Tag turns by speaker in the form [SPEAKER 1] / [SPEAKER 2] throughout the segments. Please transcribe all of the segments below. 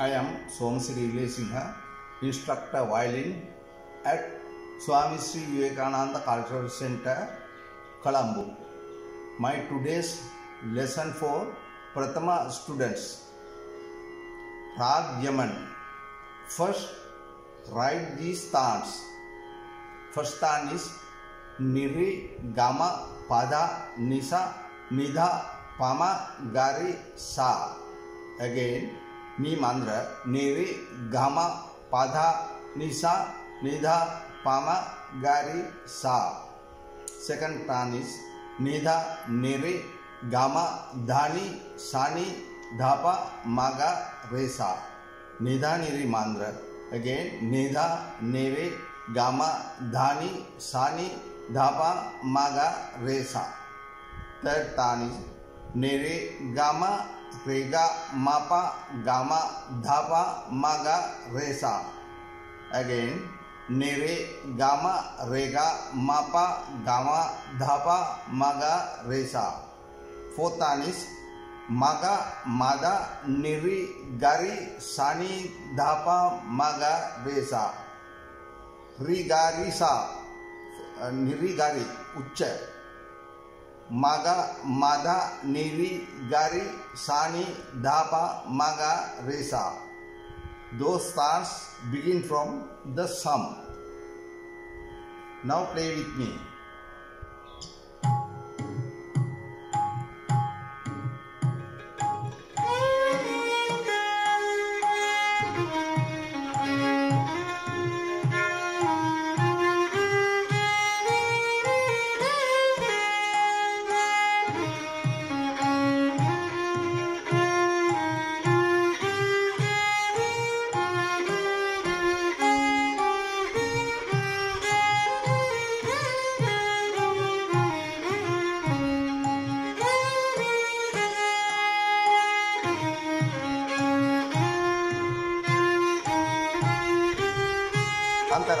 [SPEAKER 1] I am Somasri Singha, instructor violin at Swami Sri Vivekananda Cultural Center, Colombo. My today's lesson for Prathama students. Rag Yaman. First, write these stans. First stan is Niri, Gama, Pada, Nisa, Nidha, Pama, Gari, Sa. Again, neem ಅಂದ್ರೆ ನೀರಿ ಘಮ ಪದ ನಿಸ ನಿಧ ಪಮ ಗಾರಿ ಸಾ second ಟಾನ್ is ನಿಧ ನಿರಿ ಗಮ ಧಾನಿ ಸಾನಿ ಧಾಪ ಮಗ ರೇಸ ನಿಧ ನಿರಿ ಮಾಂದ್ರ again ನಿಧ ನಿರಿ ಗಮ ಧಾನಿ ಸಾನಿ ಧಾಪ ಮಗ ರೇಸ third ಟಾನ್ is निरे gamma, रेगा, मापा, गामा, धापा, मागा, रेसा। अगेन निरे, गामा, रेगा, मापा, गामा, धापा, मागा, रेसा। फोतानिस मागा, मादा, निरि, गारी, सानी, धापा, मागा, रेसा। रिगारिसा, निरिगारी, उच्च। मागा मध नीली गारी, सानी, धापा, मगा, रेसा। Two stars begin from the sum now play with me ನಂತರ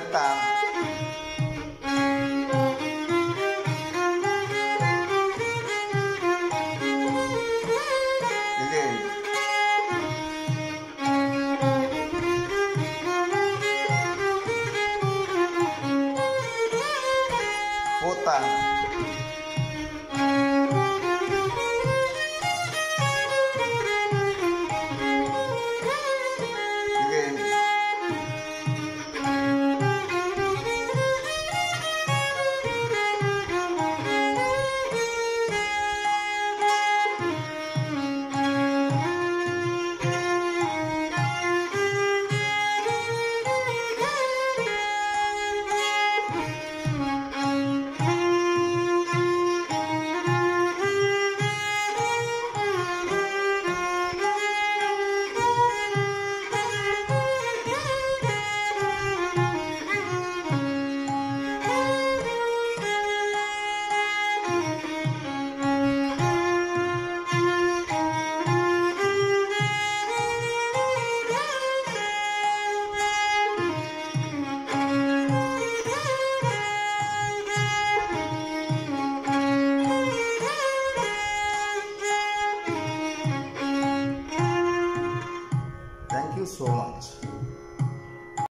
[SPEAKER 1] datang. Yeah. Uh -huh.